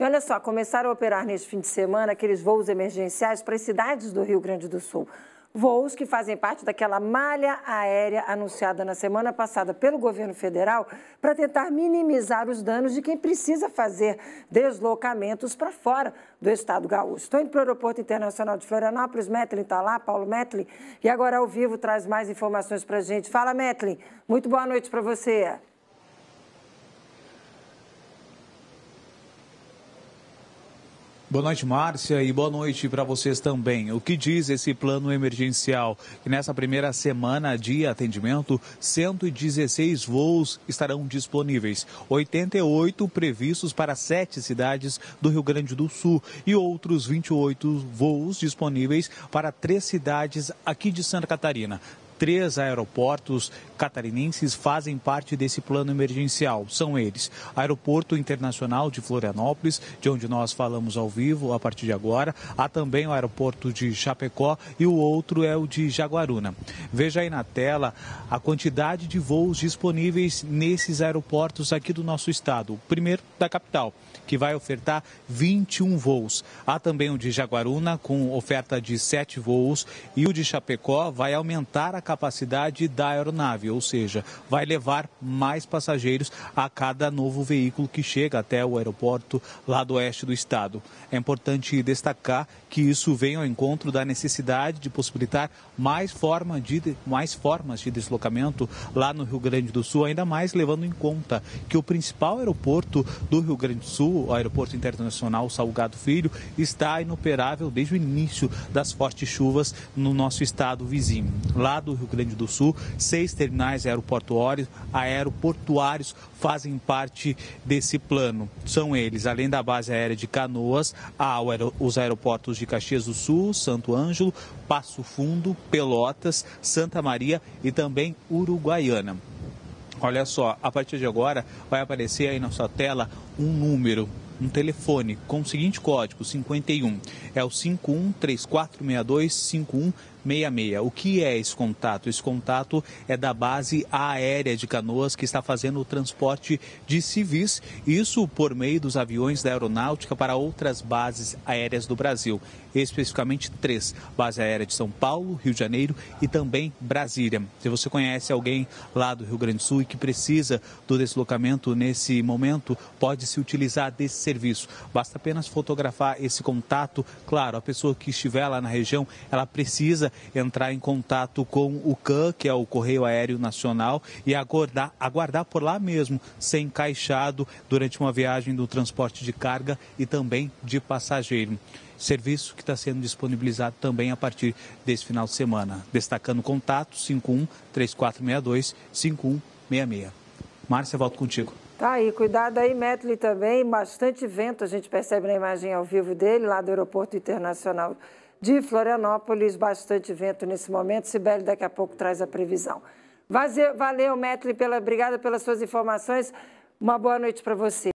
E olha só, começaram a operar neste fim de semana aqueles voos emergenciais para as cidades do Rio Grande do Sul. Voos que fazem parte daquela malha aérea anunciada na semana passada pelo governo federal para tentar minimizar os danos de quem precisa fazer deslocamentos para fora do estado gaúcho. Estou indo para o Aeroporto Internacional de Florianópolis, Metlin está lá, Paulo Metlin, e agora ao vivo traz mais informações para a gente. Fala, Metlin, muito boa noite para você. Boa noite, Márcia, e boa noite para vocês também. O que diz esse plano emergencial? Que nessa primeira semana de atendimento, 116 voos estarão disponíveis, 88 previstos para sete cidades do Rio Grande do Sul e outros 28 voos disponíveis para três cidades aqui de Santa Catarina três aeroportos catarinenses fazem parte desse plano emergencial. São eles: Aeroporto Internacional de Florianópolis, de onde nós falamos ao vivo a partir de agora. Há também o aeroporto de Chapecó e o outro é o de Jaguaruna. Veja aí na tela a quantidade de voos disponíveis nesses aeroportos aqui do nosso estado. O primeiro da capital, que vai ofertar 21 voos. Há também o de Jaguaruna, com oferta de 7 voos, e o de Chapecó vai aumentar a capacidade da aeronave, ou seja, vai levar mais passageiros a cada novo veículo que chega até o aeroporto lá do oeste do estado. É importante destacar que isso vem ao encontro da necessidade de possibilitar mais, forma de, mais formas de deslocamento lá no Rio Grande do Sul, ainda mais levando em conta que o principal aeroporto do Rio Grande do Sul, o Aeroporto Internacional Salgado Filho, está inoperável desde o início das fortes chuvas no nosso estado vizinho. Lá do Rio Grande do Sul, seis terminais aeroportuários, aeroportuários fazem parte desse plano. São eles, além da base aérea de Canoas, os aeroportos de Caxias do Sul, Santo Ângelo, Passo Fundo, Pelotas, Santa Maria e também Uruguaiana. Olha só, a partir de agora vai aparecer aí na sua tela um número, um telefone com o seguinte código 51 é o 51346251 66. O que é esse contato? Esse contato é da base aérea de Canoas que está fazendo o transporte de civis, isso por meio dos aviões da aeronáutica para outras bases aéreas do Brasil, especificamente três: base aérea de São Paulo, Rio de Janeiro e também Brasília. Se você conhece alguém lá do Rio Grande do Sul e que precisa do deslocamento nesse momento, pode se utilizar desse serviço. Basta apenas fotografar esse contato. Claro, a pessoa que estiver lá na região, ela precisa entrar em contato com o CAN, que é o Correio Aéreo Nacional, e aguardar, aguardar por lá mesmo, ser encaixado durante uma viagem do transporte de carga e também de passageiro serviço que está sendo disponibilizado também a partir desse final de semana. Destacando contato 51 3462 5166. Márcia, volto contigo. Tá aí, cuidado aí, Metli também, bastante vento, a gente percebe na imagem ao vivo dele, lá do Aeroporto Internacional de Florianópolis, bastante vento nesse momento. Sibeli daqui a pouco traz a previsão. Valeu, Metli, pela, obrigada pelas suas informações. Uma boa noite para você.